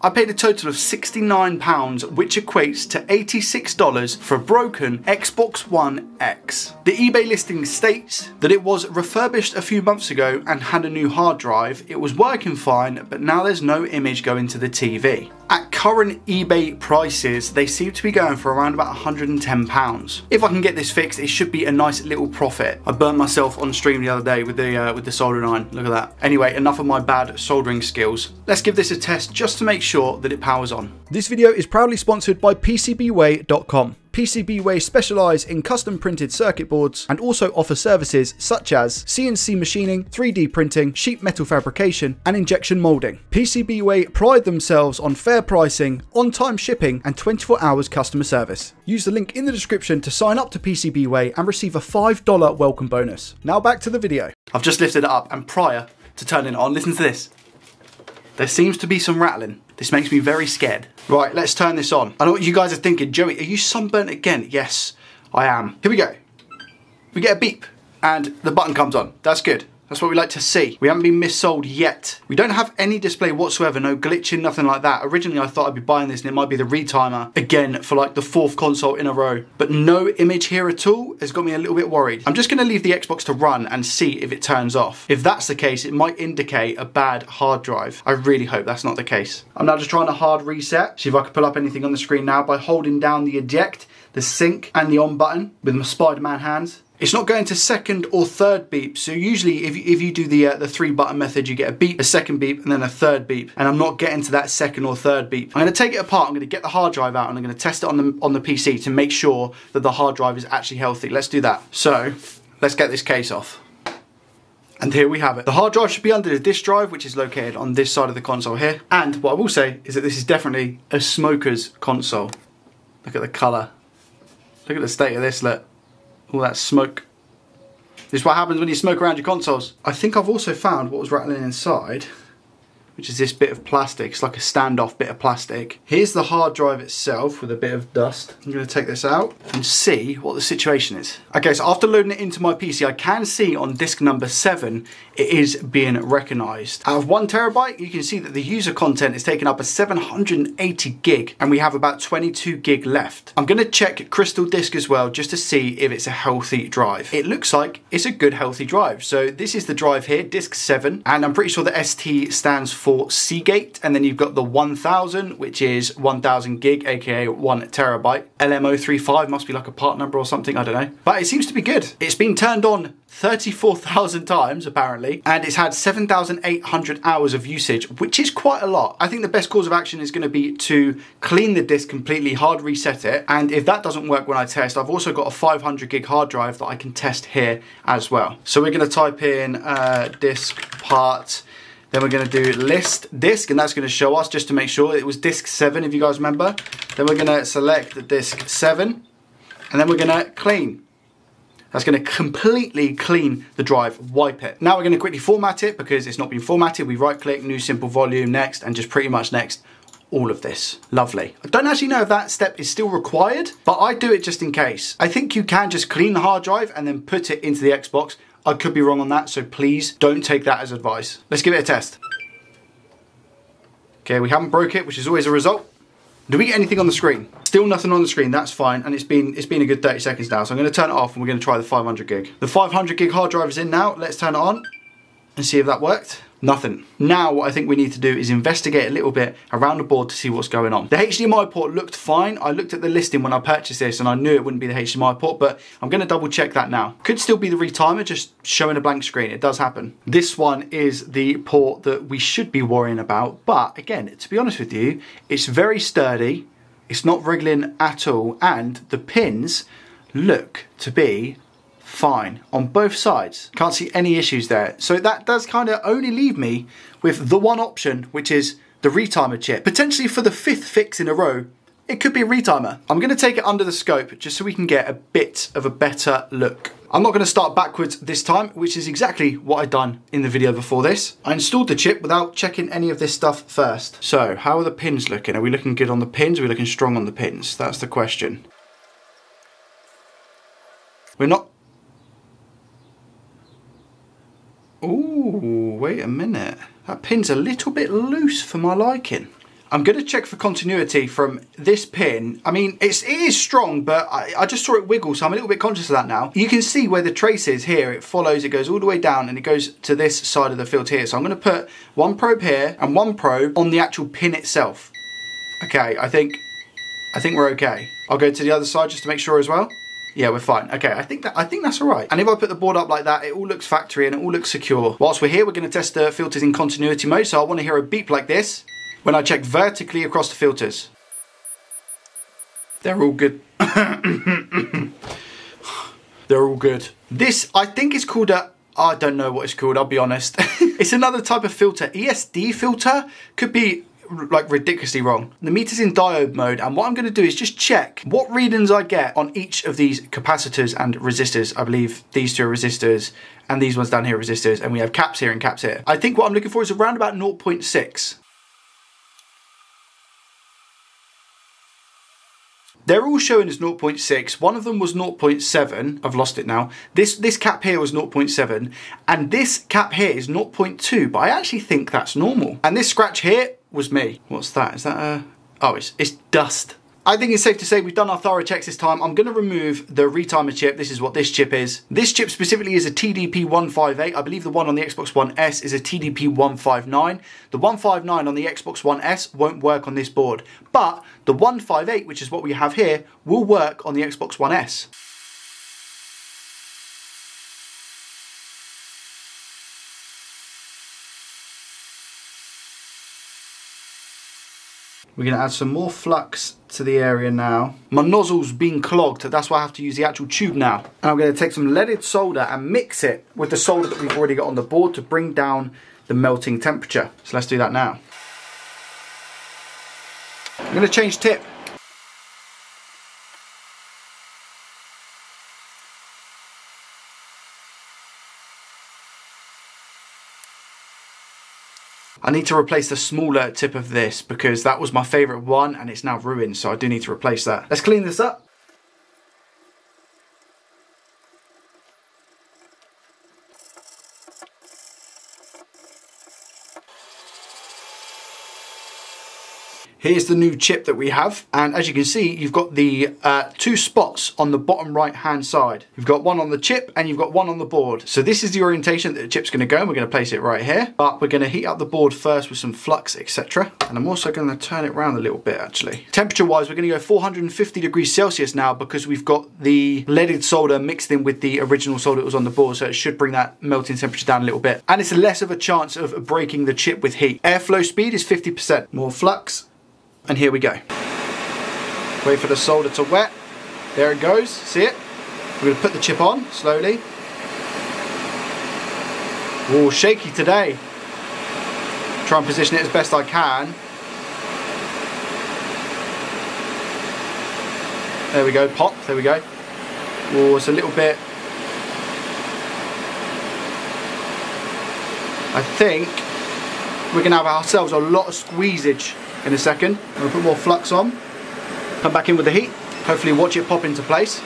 I paid a total of £69, which equates to $86 for a broken Xbox One X. The eBay listing states that it was refurbished a few months ago and had a new hard drive. It was working fine, but now there's no image going to the TV. At current eBay prices, they seem to be going for around about £110. If I can get this fixed, it should be a nice little profit. I burnt myself on stream the other day with the uh, with the soldering iron. Look at that. Anyway, enough of my bad soldering skills. Let's give this a test just to make sure that it powers on. This video is proudly sponsored by PCBWay.com. PCBWay specialise in custom printed circuit boards and also offer services such as CNC machining, 3D printing, sheet metal fabrication, and injection moulding. PCBWay pride themselves on fair pricing, on time shipping, and 24 hours customer service. Use the link in the description to sign up to PCBWay and receive a $5 welcome bonus. Now back to the video. I've just lifted it up, and prior to turning it on, listen to this. There seems to be some rattling. This makes me very scared. Right, let's turn this on. I know what you guys are thinking. Joey, are you sunburnt again? Yes, I am. Here we go. We get a beep and the button comes on. That's good. That's what we like to see. We haven't been missold yet. We don't have any display whatsoever, no glitching, nothing like that. Originally I thought I'd be buying this and it might be the retimer again for like the fourth console in a row. But no image here at all has got me a little bit worried. I'm just gonna leave the Xbox to run and see if it turns off. If that's the case, it might indicate a bad hard drive. I really hope that's not the case. I'm now just trying to hard reset, see if I can pull up anything on the screen now by holding down the eject, the sync and the on button with my Spider-Man hands. It's not going to second or third beep. So usually if you, if you do the, uh, the three button method, you get a beep, a second beep, and then a third beep. And I'm not getting to that second or third beep. I'm gonna take it apart, I'm gonna get the hard drive out and I'm gonna test it on the, on the PC to make sure that the hard drive is actually healthy. Let's do that. So let's get this case off. And here we have it. The hard drive should be under the disk drive, which is located on this side of the console here. And what I will say is that this is definitely a smoker's console. Look at the color. Look at the state of this, look all that smoke. This is what happens when you smoke around your consoles. I think I've also found what was rattling inside which is this bit of plastic. It's like a standoff bit of plastic. Here's the hard drive itself with a bit of dust. I'm gonna take this out and see what the situation is. Okay, so after loading it into my PC, I can see on disk number seven, it is being recognized. Out of one terabyte, you can see that the user content is taking up a 780 gig and we have about 22 gig left. I'm gonna check Crystal Disk as well just to see if it's a healthy drive. It looks like it's a good healthy drive. So this is the drive here, disk seven, and I'm pretty sure the ST stands for for Seagate, and then you've got the 1000, which is 1000 gig, aka one terabyte. LM035 must be like a part number or something, I don't know. But it seems to be good. It's been turned on 34,000 times apparently, and it's had 7,800 hours of usage, which is quite a lot. I think the best course of action is going to be to clean the disk completely, hard reset it, and if that doesn't work when I test, I've also got a 500 gig hard drive that I can test here as well. So we're going to type in uh, diskpart then we're going to do list disk, and that's going to show us just to make sure it was disk 7, if you guys remember. Then we're going to select the disk 7, and then we're going to clean. That's going to completely clean the drive, wipe it. Now we're going to quickly format it because it's not been formatted. We right click, new simple volume, next, and just pretty much next all of this. Lovely. I don't actually know if that step is still required, but I do it just in case. I think you can just clean the hard drive and then put it into the Xbox. I could be wrong on that, so please don't take that as advice. Let's give it a test. Okay, we haven't broke it, which is always a result. Do we get anything on the screen? Still nothing on the screen, that's fine, and it's been it's been a good 30 seconds now, so I'm gonna turn it off and we're gonna try the 500 gig. The 500 gig hard drive is in now, let's turn it on and see if that worked. Nothing. Now what I think we need to do is investigate a little bit around the board to see what's going on. The HDMI port looked fine. I looked at the listing when I purchased this and I knew it wouldn't be the HDMI port, but I'm gonna double check that now. Could still be the retimer, just showing a blank screen. It does happen. This one is the port that we should be worrying about, but again, to be honest with you, it's very sturdy. It's not wriggling at all, and the pins look to be fine on both sides. Can't see any issues there. So that does kind of only leave me with the one option, which is the retimer chip. Potentially for the fifth fix in a row, it could be a retimer. I'm gonna take it under the scope just so we can get a bit of a better look. I'm not gonna start backwards this time, which is exactly what I'd done in the video before this. I installed the chip without checking any of this stuff first. So how are the pins looking? Are we looking good on the pins? Are we looking strong on the pins? That's the question. We're not Ooh, wait a minute. That pin's a little bit loose for my liking. I'm going to check for continuity from this pin. I mean, it's, it is strong, but I, I, just saw it wiggle, so I'm a little bit conscious of that now. You can see where the trace is here. It follows, it goes all the way down, and it goes to this side of the field here. So I'm going to put one probe here and one probe on the actual pin itself. Okay, I think, I think we're okay. I'll go to the other side just to make sure as well. Yeah, we're fine. Okay, I think that I think that's all right. And if I put the board up like that, it all looks factory and it all looks secure. Whilst we're here, we're going to test the filters in continuity mode. So I want to hear a beep like this when I check vertically across the filters. They're all good. They're all good. This, I think is called a I don't know what it's called, I'll be honest. it's another type of filter. ESD filter could be like ridiculously wrong. The meter's in diode mode and what I'm going to do is just check what readings I get on each of these capacitors and resistors. I believe these two are resistors and these ones down here are resistors and we have caps here and caps here. I think what I'm looking for is around about 0.6. They're all showing as 0.6. One of them was 0.7. I've lost it now. This this cap here was 0.7 and this cap here is 0.2, but I actually think that's normal. And this scratch here was me. What's that? Is that a... Oh, it's, it's dust. I think it's safe to say we've done our thorough checks this time. I'm going to remove the retimer chip. This is what this chip is. This chip specifically is a TDP158. I believe the one on the Xbox One S is a TDP159. The 159 on the Xbox One S won't work on this board. But the 158, which is what we have here, will work on the Xbox One S. We're going to add some more flux to the area now. My nozzle's been clogged, that's why I have to use the actual tube now. And I'm going to take some leaded solder and mix it with the solder that we've already got on the board to bring down the melting temperature. So let's do that now. I'm going to change tip. I need to replace the smaller tip of this because that was my favourite one and it's now ruined so I do need to replace that. Let's clean this up. Here's the new chip that we have. And as you can see, you've got the uh, two spots on the bottom right hand side. You've got one on the chip and you've got one on the board. So this is the orientation that the chip's gonna go and we're gonna place it right here. But we're gonna heat up the board first with some flux, etc. And I'm also gonna turn it around a little bit actually. Temperature wise, we're gonna go 450 degrees Celsius now because we've got the leaded solder mixed in with the original solder that was on the board. So it should bring that melting temperature down a little bit. And it's less of a chance of breaking the chip with heat. Airflow speed is 50%. More flux, and here we go. Wait for the solder to wet. There it goes, see it? We're to put the chip on slowly. Oh, shaky today. Try and position it as best I can. There we go, pop, there we go. Oh, it's a little bit... I think we're going to have ourselves a lot of squeezage in a second. I'm going to put more flux on, come back in with the heat, hopefully watch it pop into place.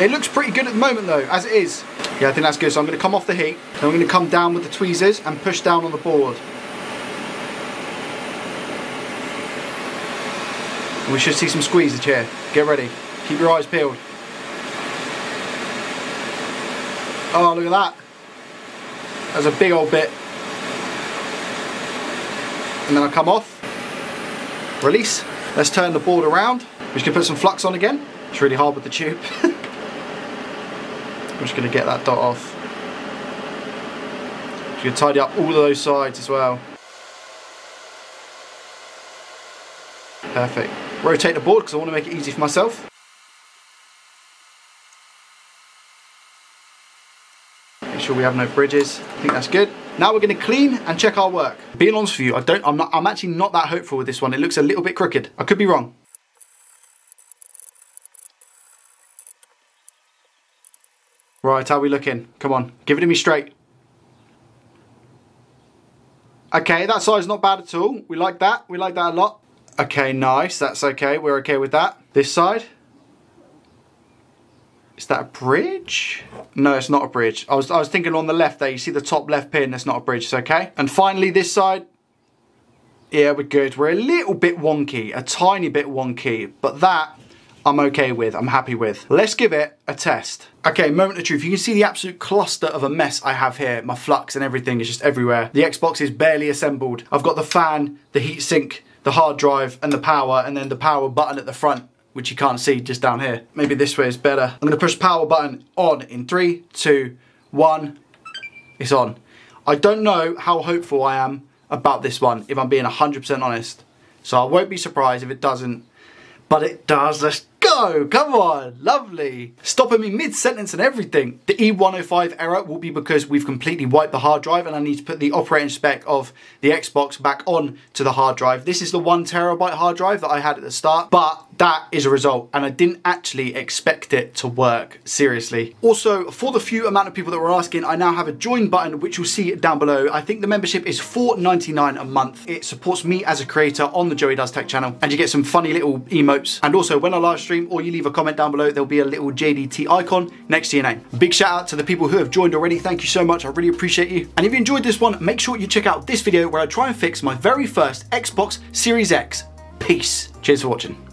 It looks pretty good at the moment though, as it is. Yeah, I think that's good. So I'm going to come off the heat, then I'm going to come down with the tweezers and push down on the board. We should see some squeezage here. Get ready. Keep your eyes peeled. Oh, look at that. That's a big old bit. And then I come off release. Let's turn the board around. We're just gonna put some flux on again. It's really hard with the tube. I'm just gonna get that dot off. Just gonna tidy up all of those sides as well. Perfect. Rotate the board because I want to make it easy for myself. Make sure we have no bridges. I think that's good. Now we're going to clean and check our work. Being honest with you, I don't, I'm, not, I'm actually not that hopeful with this one. It looks a little bit crooked. I could be wrong. Right, how are we looking? Come on, give it to me straight. Okay, that side's not bad at all. We like that. We like that a lot. Okay, nice. That's okay. We're okay with that. This side. Is that a bridge? No, it's not a bridge. I was, I was thinking on the left there, you see the top left pin, that's not a bridge, it's okay. And finally this side. Yeah, we're good. We're a little bit wonky, a tiny bit wonky, but that I'm okay with, I'm happy with. Let's give it a test. Okay, moment of truth. You can see the absolute cluster of a mess I have here. My flux and everything is just everywhere. The Xbox is barely assembled. I've got the fan, the heatsink, the hard drive and the power and then the power button at the front which you can't see just down here. Maybe this way is better. I'm gonna push power button on in three, two, one. It's on. I don't know how hopeful I am about this one, if I'm being 100% honest. So I won't be surprised if it doesn't, but it does. Let's go, come on, lovely. Stopping me mid-sentence and everything. The E105 error will be because we've completely wiped the hard drive and I need to put the operating spec of the Xbox back on to the hard drive. This is the one terabyte hard drive that I had at the start, but that is a result and I didn't actually expect it to work, seriously. Also, for the few amount of people that were asking, I now have a join button which you'll see down below. I think the membership is $4.99 a month. It supports me as a creator on the Joey Does Tech channel and you get some funny little emotes. And also when I live stream or you leave a comment down below, there'll be a little JDT icon next to your name. Big shout out to the people who have joined already. Thank you so much. I really appreciate you. And if you enjoyed this one, make sure you check out this video where I try and fix my very first Xbox Series X. Peace. Cheers for watching.